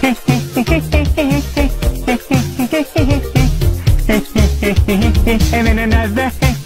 and then another